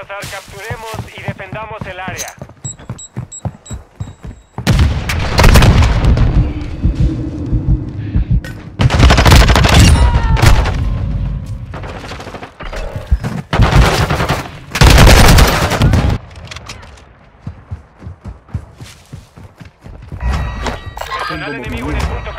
Salazar, capturemos y defendamos el área. Enemigo en el punto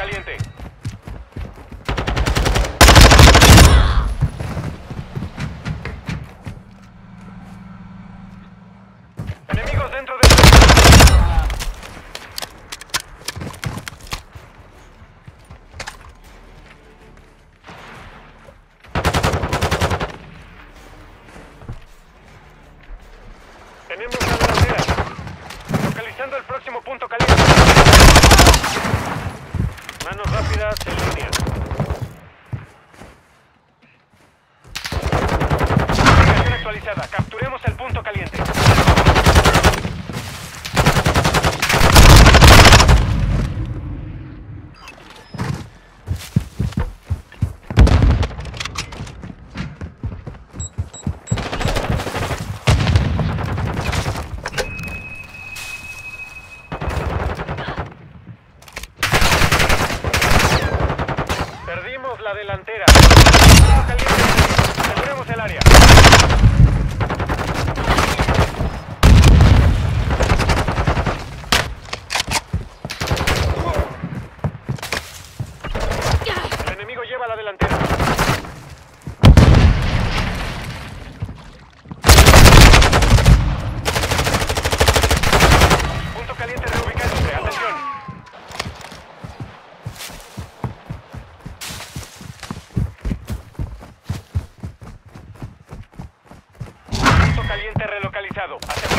localizado.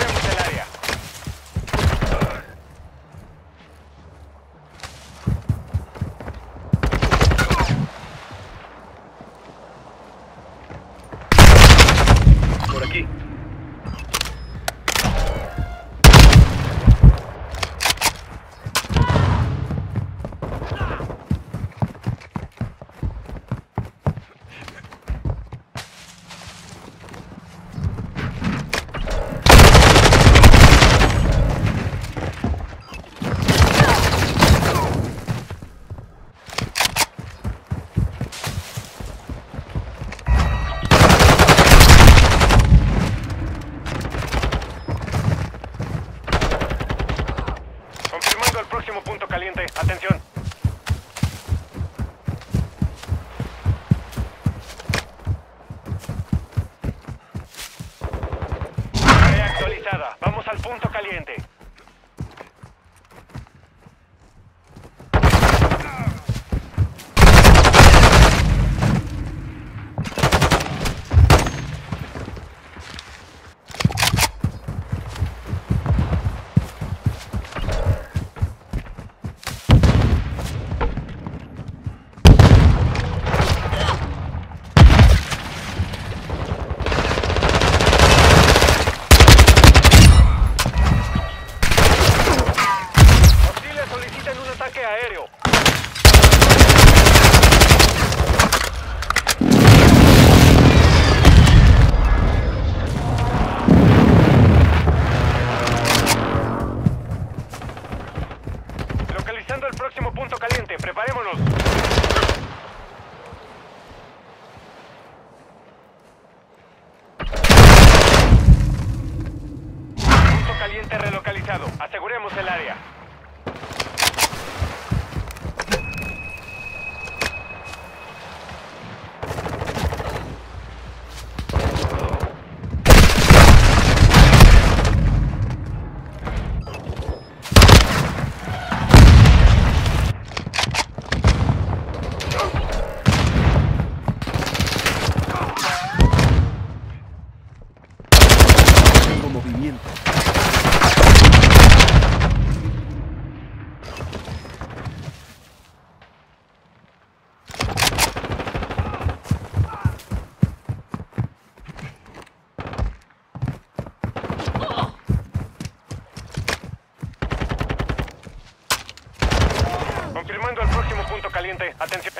Aseguremos el área. caliente. Atención.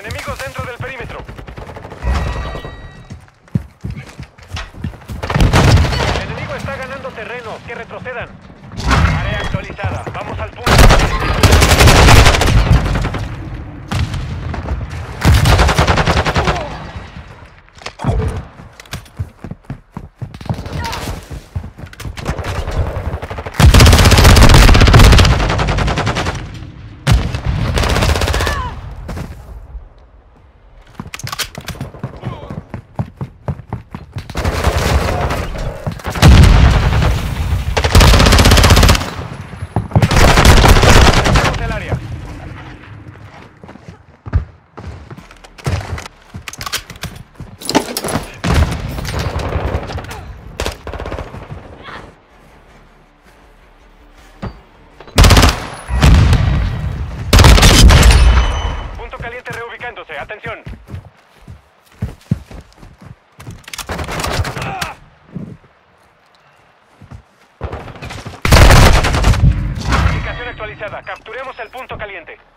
Capturemos el punto caliente.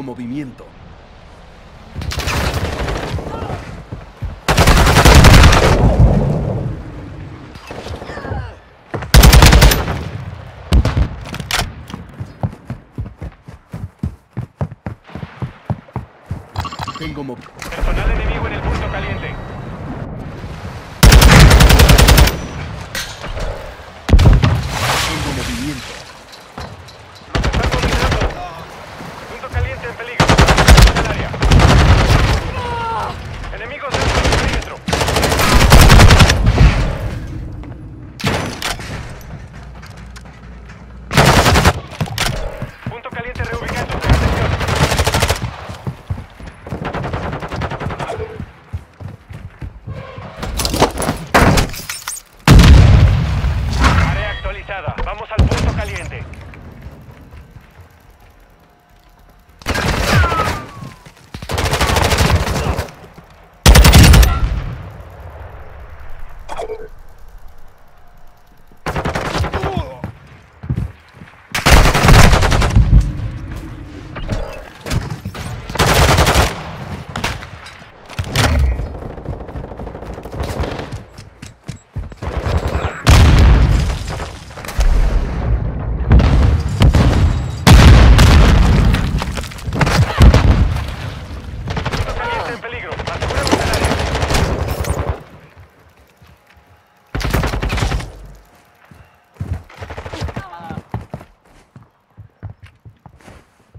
Tengo movimiento. Tengo movimiento. Personal enemigo en el punto caliente. Tengo movimiento. Nos están dominando. Punto caliente en peligro. El área. Enemigos dentro del perímetro. Punto caliente reubicándose.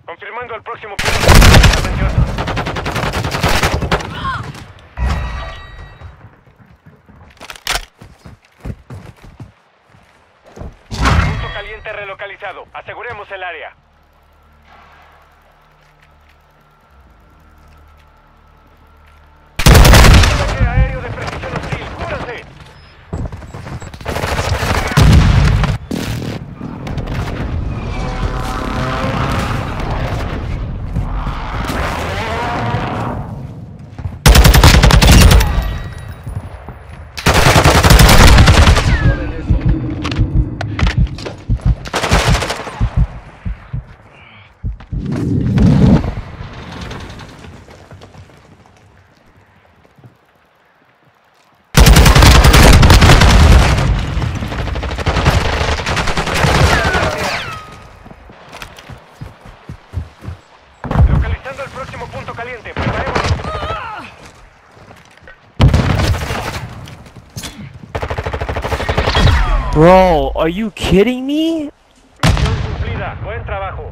Atención. Confirmando el próximo. Punto caliente relocalizado. Aseguremos el área. Bro, are you kidding me? Buen trabajo.